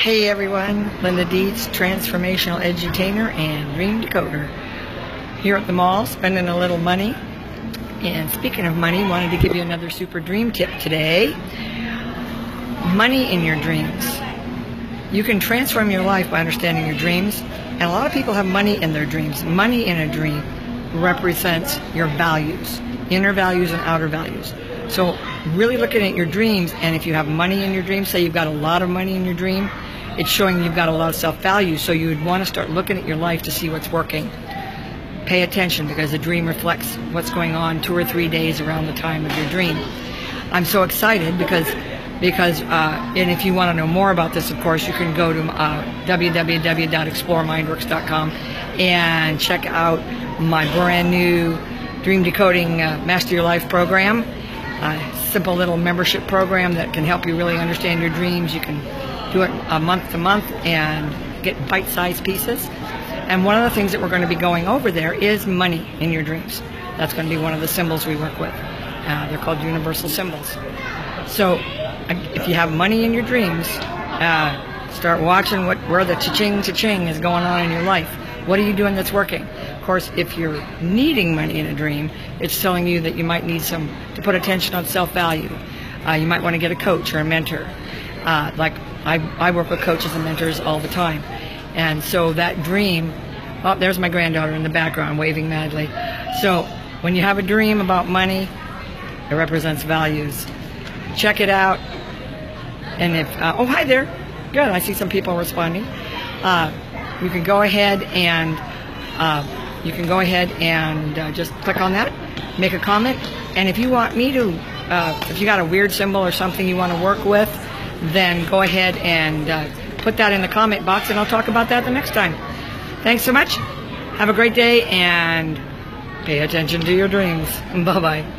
Hey everyone, Linda Dietz, tranceformational edutainer and dream decoder. Here at the mall, spending a little money. And speaking of money, wanted to give you another super dream tip today. Money in your dreams. You can transform your life by understanding your dreams. And a lot of people have money in their dreams. Money in a dream represents your values, inner values and outer values. So really looking at your dreams, and if you have money in your dream, say you've got a lot of money in your dream, it's showing you've got a lot of self-value. So you would want to start looking at your life to see what's working. Pay attention because the dream reflects what's going on two or three days around the time of your dream. I'm so excited because because uh, and if you want to know more about this, of course, you can go to uh, www.exploremindworks.com and check out my brand new Dream Decoding uh, Master Your Life program a simple little membership program that can help you really understand your dreams. You can do it a month to month and get bite-sized pieces. And one of the things that we're going to be going over there is money in your dreams. That's going to be one of the symbols we work with. Uh, they're called universal symbols. So if you have money in your dreams, uh, start watching what where the cha-ching cha-ching is going on in your life. What are you doing that's working? Course, if you're needing money in a dream, it's telling you that you might need some to put attention on self-value. Uh, you might want to get a coach or a mentor. Uh, like I, I work with coaches and mentors all the time, and so that dream. Oh, there's my granddaughter in the background waving madly. So when you have a dream about money, it represents values. Check it out. And if uh, oh hi there, good. I see some people responding. Uh, you can go ahead and uh, you can go ahead and uh, just click on that, make a comment, and if you want me to, uh, if you got a weird symbol or something you want to work with, then go ahead and uh, put that in the comment box, and I'll talk about that the next time. Thanks so much. Have a great day, and pay attention to your dreams. Bye bye.